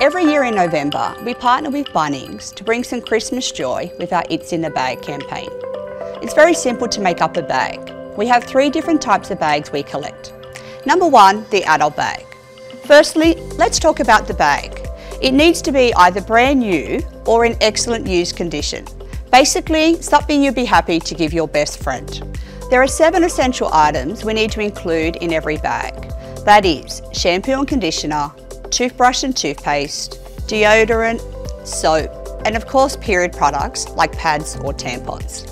Every year in November, we partner with Bunnings to bring some Christmas joy with our It's in the Bag campaign. It's very simple to make up a bag. We have three different types of bags we collect. Number one, the adult bag. Firstly, let's talk about the bag. It needs to be either brand new or in excellent used condition. Basically, something you'd be happy to give your best friend. There are seven essential items we need to include in every bag. That is shampoo and conditioner, toothbrush and toothpaste, deodorant, soap, and of course period products like pads or tampons.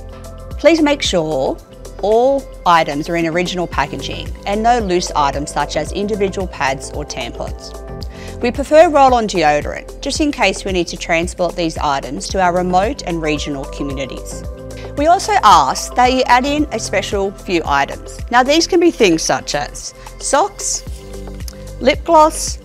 Please make sure all items are in original packaging and no loose items such as individual pads or tampons. We prefer roll-on deodorant, just in case we need to transport these items to our remote and regional communities. We also ask that you add in a special few items. Now these can be things such as socks, lip gloss,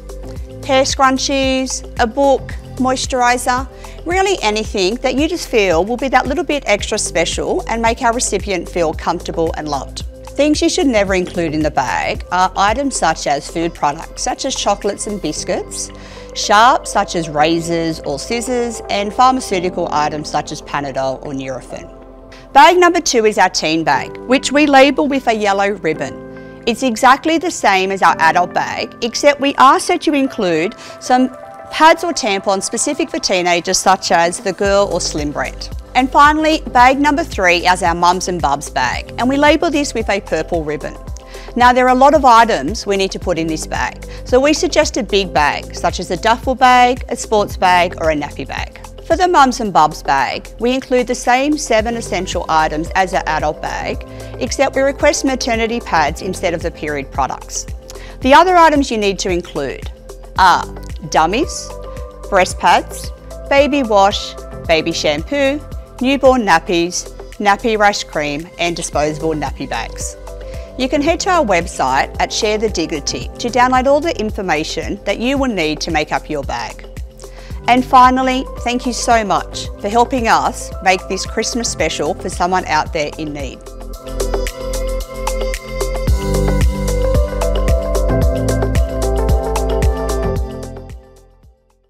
hair scrunchies, a book, moisturiser, really anything that you just feel will be that little bit extra special and make our recipient feel comfortable and loved. Things you should never include in the bag are items such as food products, such as chocolates and biscuits, sharps such as razors or scissors, and pharmaceutical items such as Panadol or Nurofen. Bag number two is our teen bag, which we label with a yellow ribbon. It's exactly the same as our adult bag, except we ask that you include some pads or tampons specific for teenagers such as the Girl or Slim brand. And finally, bag number three is our Mums and Bubs bag, and we label this with a purple ribbon. Now there are a lot of items we need to put in this bag, so we suggest a big bag, such as a duffel bag, a sports bag or a nappy bag. For the Mums and Bubs bag, we include the same seven essential items as our adult bag, except we request maternity pads instead of the period products. The other items you need to include are dummies, breast pads, baby wash, baby shampoo, newborn nappies, nappy rash cream and disposable nappy bags. You can head to our website at Share the Dignity to download all the information that you will need to make up your bag. And finally, thank you so much for helping us make this Christmas special for someone out there in need.